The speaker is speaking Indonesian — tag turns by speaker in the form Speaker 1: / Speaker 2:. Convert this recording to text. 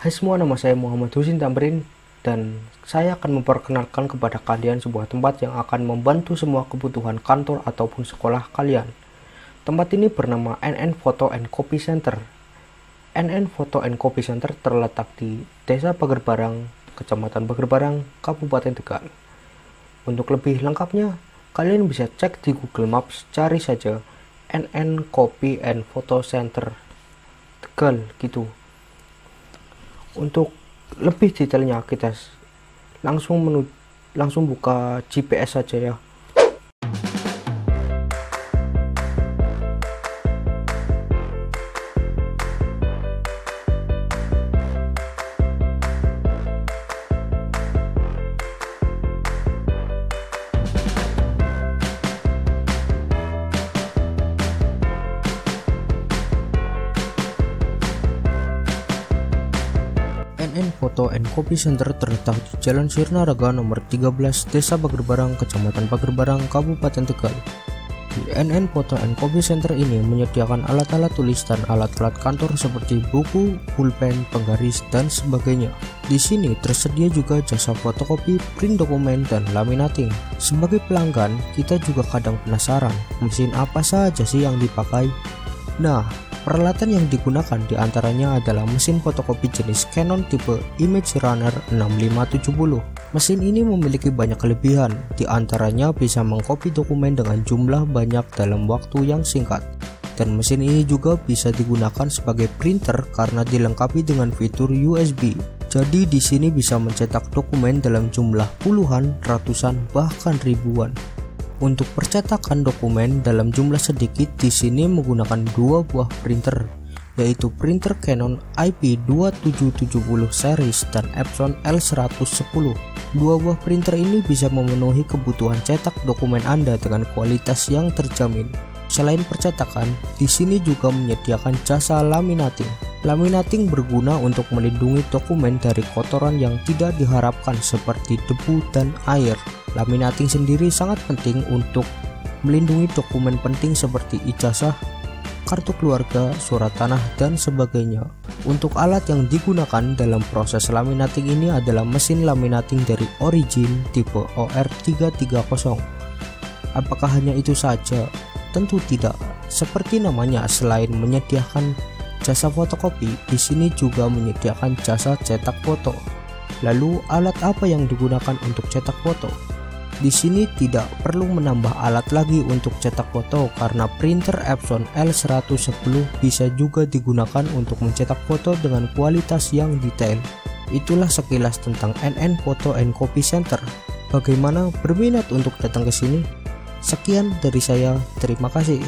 Speaker 1: Hai semua, nama saya Muhammad Husin Tamrin dan saya akan memperkenalkan kepada kalian sebuah tempat yang akan membantu semua kebutuhan kantor ataupun sekolah kalian. Tempat ini bernama NN Photo and Copy Center. NN Photo and Copy Center terletak di Desa Pagerbarang, Kecamatan Pagerbarang, Kabupaten Tegal. Untuk lebih lengkapnya, kalian bisa cek di Google Maps, cari saja NN Copy and Photo Center Tegal gitu untuk lebih detailnya kita langsung menu langsung buka GPS saja ya NN Photo and Copy Center terletak di Jalan Sirnaraga nomor 13 Desa Pagerbarang, Kecamatan Pagerbarang, Kabupaten Tegal. NN Photo and Copy Center ini menyediakan alat-alat tulis dan alat-alat kantor seperti buku, pulpen, penggaris, dan sebagainya. Di sini tersedia juga jasa fotokopi, print dokumen, dan laminating. Sebagai pelanggan, kita juga kadang penasaran, mesin apa saja sih yang dipakai? Nah, Peralatan yang digunakan di antaranya adalah mesin fotokopi jenis Canon tipe Image Runner 6570. Mesin ini memiliki banyak kelebihan, di antaranya bisa mengcopy dokumen dengan jumlah banyak dalam waktu yang singkat. Dan mesin ini juga bisa digunakan sebagai printer karena dilengkapi dengan fitur USB. Jadi di sini bisa mencetak dokumen dalam jumlah puluhan, ratusan, bahkan ribuan. Untuk percetakan dokumen dalam jumlah sedikit di sini menggunakan dua buah printer, yaitu printer Canon IP2770 series dan Epson L110. Dua buah printer ini bisa memenuhi kebutuhan cetak dokumen Anda dengan kualitas yang terjamin. Selain percetakan, di sini juga menyediakan jasa laminating. Laminating berguna untuk melindungi dokumen dari kotoran yang tidak diharapkan seperti debu dan air. Laminating sendiri sangat penting untuk melindungi dokumen penting seperti ijazah, kartu keluarga, surat tanah, dan sebagainya. Untuk alat yang digunakan dalam proses laminating ini adalah mesin laminating dari Origin tipe OR330. Apakah hanya itu saja? Tentu tidak. Seperti namanya, selain menyediakan jasa fotokopi, di sini juga menyediakan jasa cetak foto. Lalu, alat apa yang digunakan untuk cetak foto? Di sini tidak perlu menambah alat lagi untuk cetak foto karena printer Epson L110 bisa juga digunakan untuk mencetak foto dengan kualitas yang detail. Itulah sekilas tentang NN Photo and Copy Center. Bagaimana berminat untuk datang ke sini? Sekian dari saya, terima kasih.